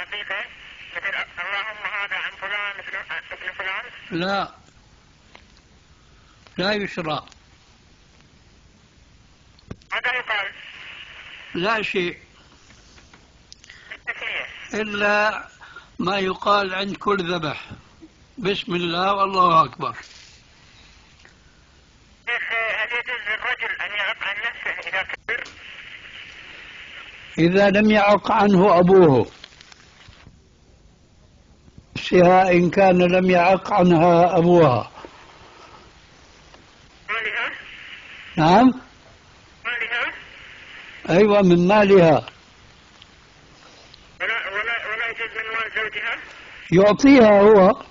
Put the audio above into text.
تعقيقه مثل اللهم هذا عن فلان ابن فلان؟ لا. لا يشرع. ماذا يقال؟ لا شيء. إلا ما يقال عند كل ذبح. بسم الله والله أكبر. شيخ هل يجوز للرجل أن يعق عن نفسه إذا كبر؟ إذا لم يعق عنه أبوه. نفسها إن كان لم يعق عنها أبوها مالها؟ نعم مالها؟ أيوة من مالها ولا ولا ولا يجوز من مال زوجها؟ يعطيها هو